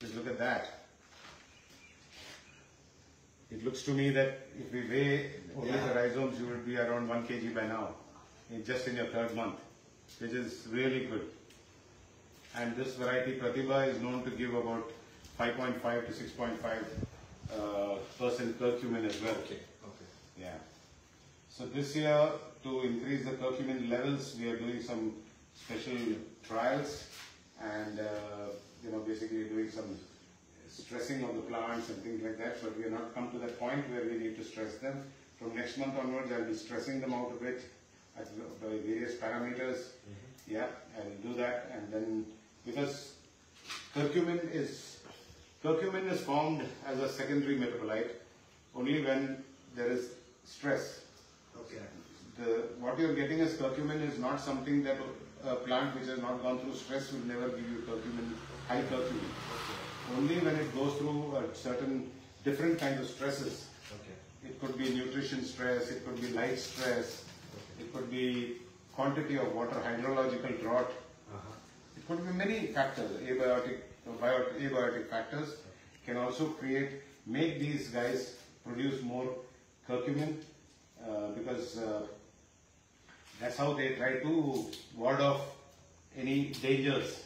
Just look at that. It looks to me that if we weigh only Yeah. the rhizomes, you will be around 1 kg by now, in just in your third month, which is really good. And this variety Pratibha is known to give about 5.5 to 6.5 uh, percent curcumin as well. Okay. Okay. Yeah. So this year, to increase the curcumin levels, we are doing some special trials and, uh, basically doing some uh, stressing of the plants and things like that, but we have not come to that point where we need to stress them. From next month onwards, I'll be stressing them out a bit at by various parameters. Mm-hmm. Yeah, I'll do that and then, because curcumin is, curcumin is formed as a secondary metabolite only when there is stress. Okay. The, what you're getting as curcumin is not something that a plant which has not gone through stress will never give you curcumin, high curcumin. Only when it goes through a certain different kinds of stresses. Okay. It could be nutrition stress, it could be light stress, it could be quantity of water, hydrological drought. Uh-huh. It could be many factors, abiotic, bio- abiotic factors can also create, make these guys produce more curcumin uh, because uh, that's how they try to ward off any dangers